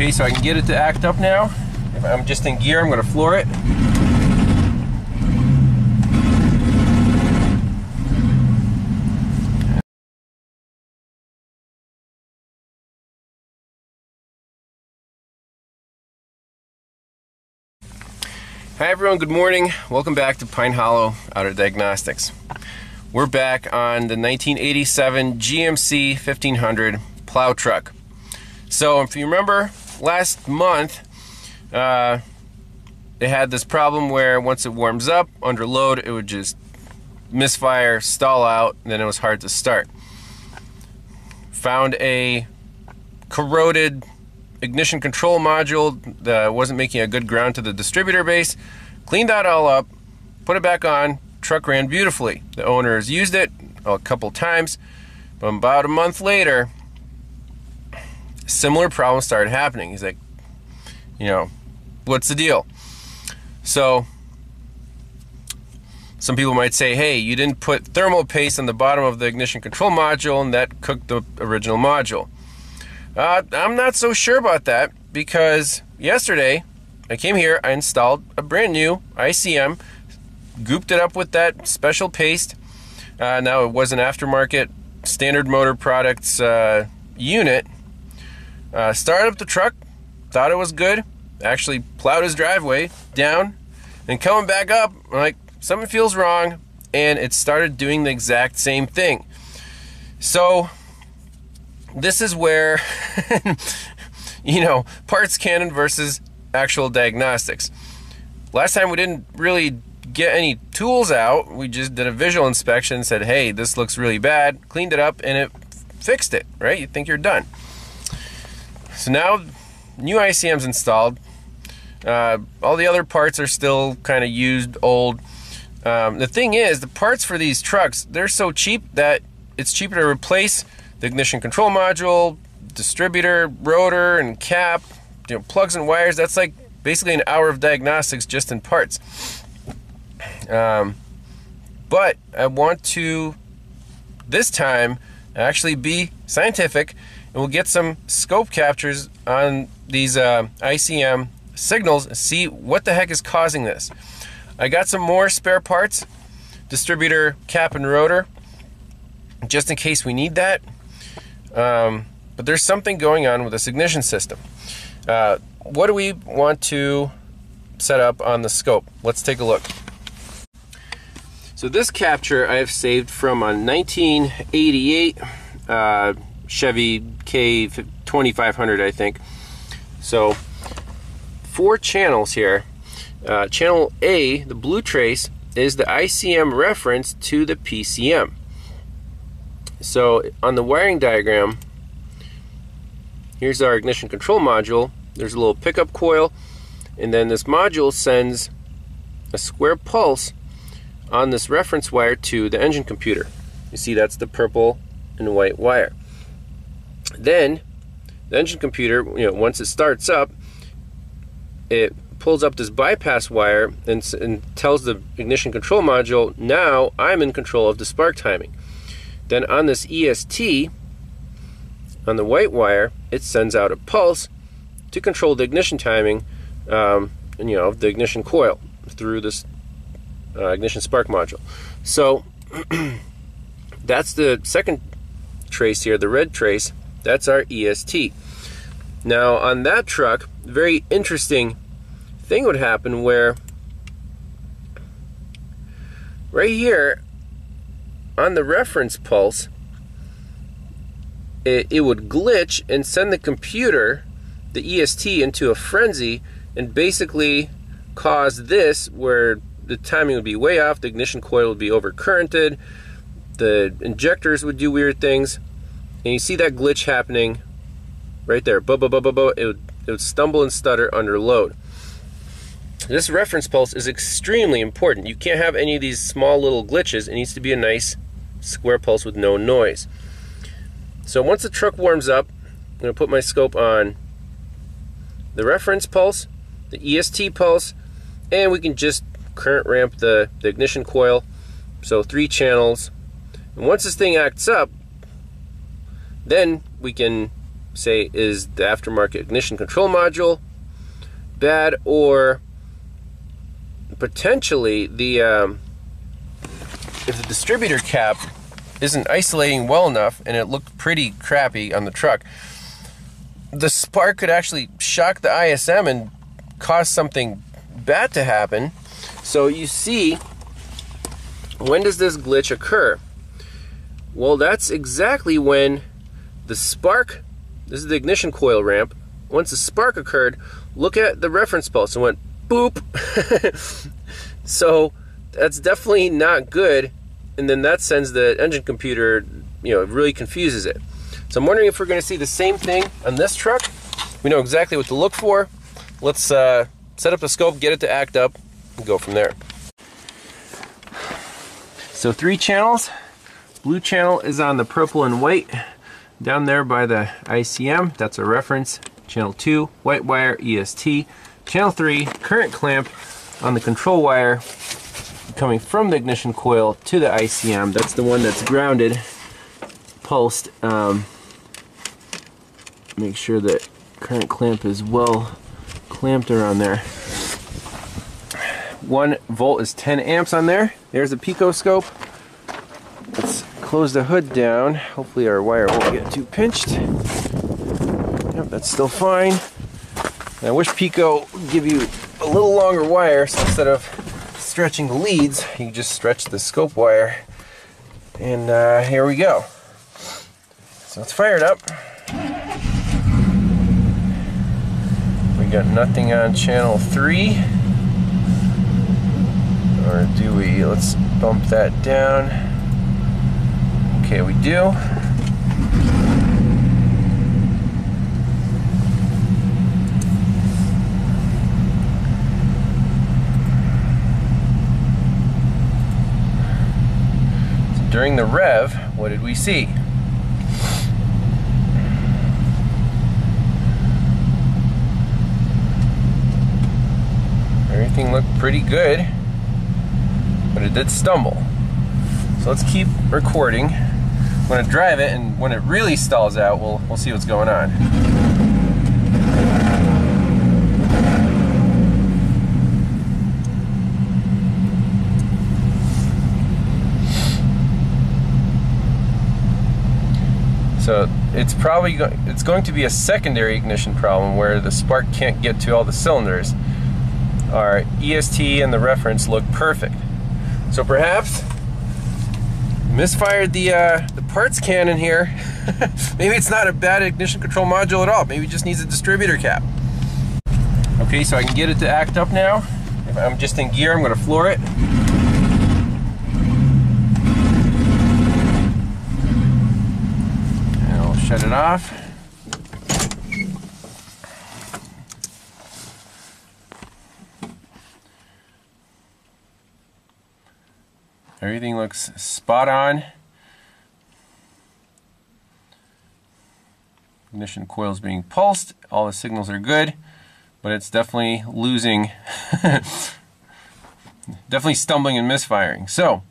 Okay, so I can get it to act up now. If I'm just in gear, I'm going to floor it. Hi everyone, good morning. Welcome back to Pine Hollow Auto Diagnostics. We're back on the 1987 GMC 1500 plow truck. So if you remember last month, uh, it had this problem where once it warms up under load, it would just misfire, stall out, and then it was hard to start. Found a corroded ignition control module that wasn't making a good ground to the distributor base. Cleaned that all up, put it back on. Truck ran beautifully. The owner has used it a couple times, but about a month later, similar problems started happening. He's like, you know, what's the deal? So, some people might say, hey, you didn't put thermal paste on the bottom of the ignition control module and that cooked the original module. Uh, I'm not so sure about that because yesterday I came here, I installed a brand new ICM, gooped it up with that special paste. Uh, now it was an aftermarket standard motor products uh, unit. Uh, started up the truck, thought it was good. Actually plowed his driveway down, and coming back up, I'm like something feels wrong, and it started doing the exact same thing. So this is where, you know, parts cannon versus actual diagnostics. Last time we didn't really get any tools out. We just did a visual inspection, said, hey, this looks really bad, cleaned it up, and it fixed it, right? You think you're done. So now, new ICM's installed. Uh, all the other parts are still kind of used, old. Um, the thing is, the parts for these trucks, they're so cheap that it's cheaper to replace the ignition control module, distributor, rotor, and cap, you know, plugs and wires. That's like basically an hour of diagnostics just in parts. Um, but I want to this time actually be scientific and we'll get some scope captures on these uh, ICM signals and see what the heck is causing this. I got some more spare parts, distributor, cap, and rotor, just in case we need that. Um, but there's something going on with this ignition system. Uh, what do we want to set up on the scope? Let's take a look. So this capture I have saved from a 1988 uh, Chevy K2500, I think. So four channels here. Uh, channel A, the blue trace, is the ICM reference to the PCM. So on the wiring diagram, here's our ignition control module. There's a little pickup coil, and then this module sends a square pulse on this reference wire to the engine computer. You see that's the purple and white wire. Then the engine computer, you know, once it starts up, it pulls up this bypass wire and, and tells the ignition control module, now I'm in control of the spark timing. Then on this EST, on the white wire, it sends out a pulse to control the ignition timing, um, and you know the ignition coil through this uh, ignition spark module. So that's the second trace here, the red trace. That's our EST. Now on that truck, very interesting thing would happen where right here on the reference pulse, it, it would glitch and send the computer, the EST, into a frenzy and basically cause this where the timing would be way off, the ignition coil would be overcurrented, the injectors would do weird things, and you see that glitch happening right there. It, would, it would stumble and stutter under load. This reference pulse is extremely important. You can't have any of these small little glitches. It needs to be a nice square pulse with no noise. So once the truck warms up, I'm going to put my scope on the reference pulse, the EST pulse, and we can just current ramp the, the ignition coil. So three channels. And once this thing acts up, then we can say, is the aftermarket ignition control module bad or potentially the um, if the distributor cap isn't isolating well enough and it looked pretty crappy on the truck the spark could actually shock the ICM and cause something bad to happen. So you see when does this glitch occur? Well that's exactly when the spark this is the ignition coil ramp once the spark occurred look at the reference pulse and went boop so that's definitely not good and then that sends the engine computer, you know, it really confuses it. So I'm wondering if we're going to see the same thing on this truck. We know exactly what to look for. Let's uh, set up the scope, get it to act up, and go from there. So three channels. Blue channel is on the purple and white down there by the ICM. That's a reference. Channel 2, white wire, EST. Channel 3, current clamp on the control wire coming from the ignition coil to the ICM. That's the one that's grounded, pulsed. Um, make sure that current clamp is well clamped around there. One volt is 10 amps on there. There's a pico scope. Close the hood down. Hopefully our wire won't get too pinched. Yep, that's still fine. And I wish Pico would give you a little longer wire so instead of stretching the leads, you just stretch the scope wire. And uh, here we go. So it's fired up. We got nothing on channel 3. Or do we? Let's bump that down. Okay, we do. during the rev, what did we see? Everything looked pretty good, but it did stumble. So let's keep recording. I'm gonna drive it, and when it really stalls out, we'll, we'll see what's going on. So it's probably go it's going to be a secondary ignition problem where the spark can't get to all the cylinders. Our EST and the reference look perfect. So perhaps misfired the uh, the parts cannon here. Maybe it's not a bad ignition control module at all. Maybe it just needs a distributor cap. Okay, so I can get it to act up now. If I'm just in gear, I'm to floor it. And I'll shut it off. Everything looks spot on. Ignition coil is being pulsed. All the signals are good, but it's definitely losing, definitely stumbling and misfiring. So,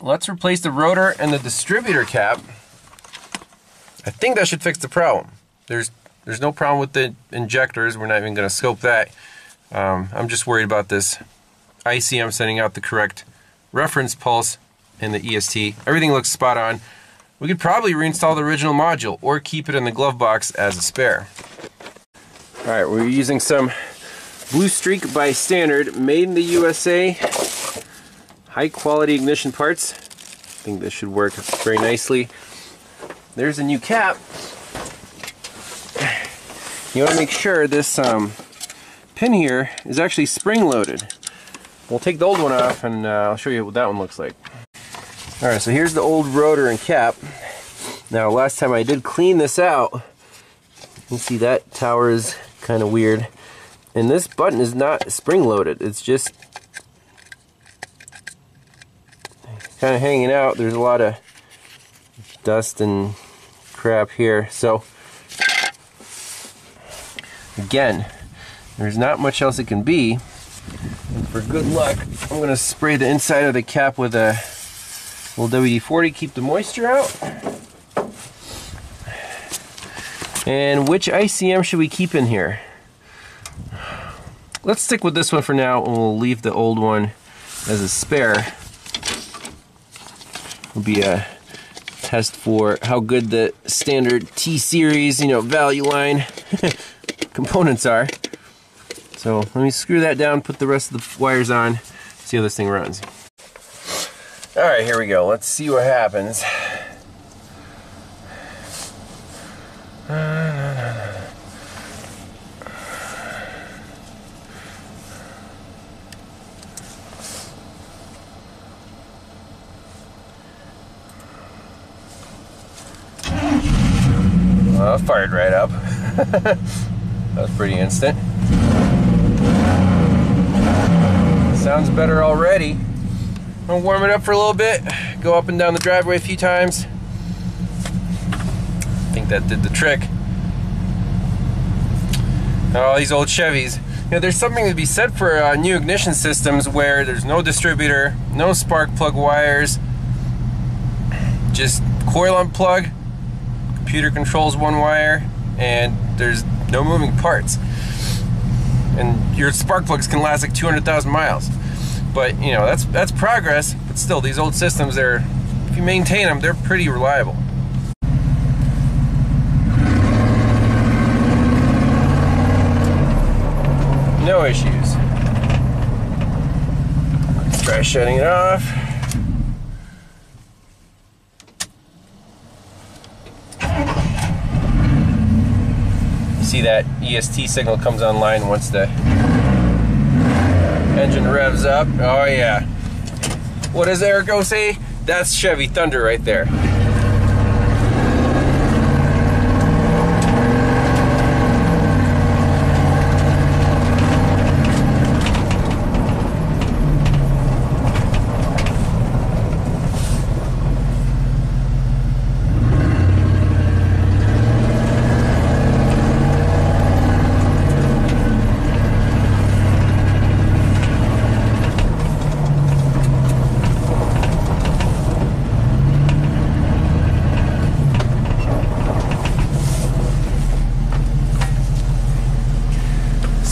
let's replace the rotor and the distributor cap. I think that should fix the problem. There's there's no problem with the injectors. We're not even going to scope that. Um, I'm just worried about this ICM sending out the correct reference pulse in the EST. Everything looks spot on. We could probably reinstall the original module or keep it in the glove box as a spare. Alright, we're using some Blue Streak by Standard, made in the USA. High quality ignition parts. I think this should work very nicely there's a new cap. You want to make sure this um, pin here is actually spring loaded. We'll take the old one off and uh, I'll show you what that one looks like. Alright, so here's the old rotor and cap. Now last time I did clean this out, you can see that tower is kind of weird. And this button is not spring loaded, it's just kind of hanging out. There's a lot of dust and crap here. So again, there's not much else it can be. For good luck, I'm gonna spray the inside of the cap with a little WD-40, keep the moisture out. And which ICM should we keep in here? Let's stick with this one for now and we'll leave the old one as a spare. Will be a test for how good the standard T-Series, you know, value line components are. So let me screw that down, put the rest of the wires on, see how this thing runs. All right, here we go. Let's see what happens. Fired right up. that was pretty instant. Sounds better already. I'll warm it up for a little bit, go up and down the driveway a few times. I think that did the trick. Oh, these old Chevys. You know, there's something to be said for uh, new ignition systems where there's no distributor, no spark plug wires, just coil unplug, computer controls one wire, and there's no moving parts. And your spark plugs can last like 200,000 miles. But you know that's that's progress. But still, these old systems, they're if you maintain them, they're pretty reliable. No issues. Try shutting it off. see that EST signal comes online once the engine revs up. Oh yeah. What does Eric O say? That's Chevy Thunder right there.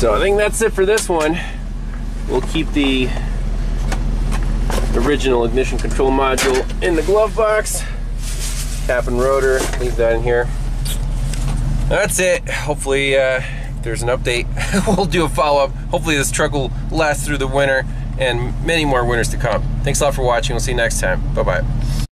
So I think that's it for this one. We'll keep the original ignition control module in the glove box. Tap and rotor, leave that in here. That's it. Hopefully uh, there's an update. we'll do a follow-up. Hopefully this truck will last through the winter and many more winters to come. Thanks a lot for watching. We'll see you next time. Bye-bye.